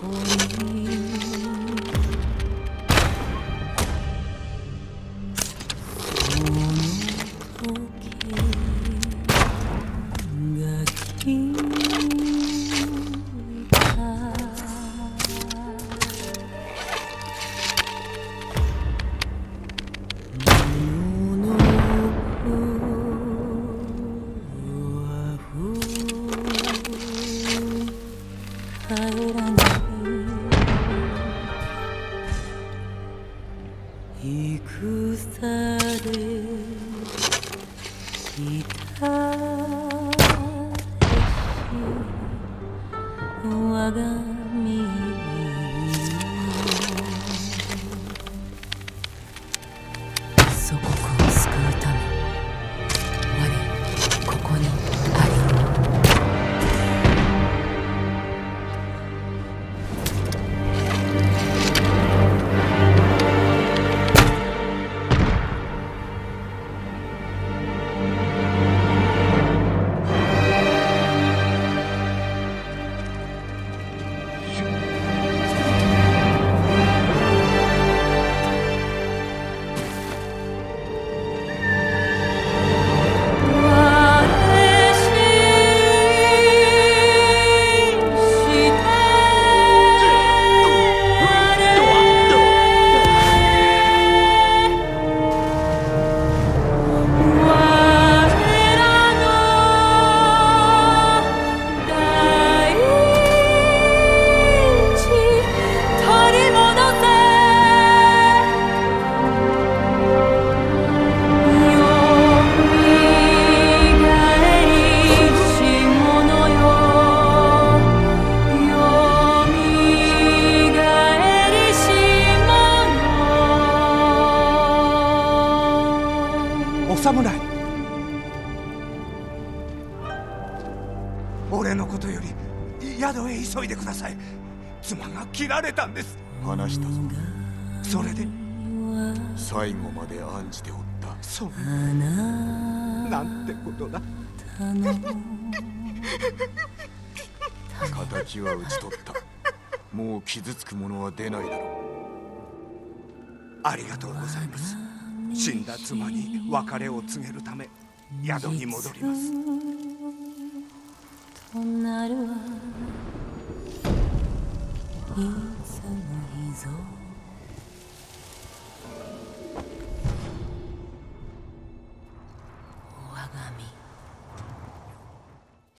不明，不明不觉的听。我が身侍。俺のことより宿へ急いでください。妻が切られたんです。話したぞそれで最後まで案じておった。そう。なんてことだ。敵は討ち取った。もう傷つく者は出ないだろう。ありがとうございます死んだ妻に別れを告げるため宿に戻ります。となるはいつの日ぞ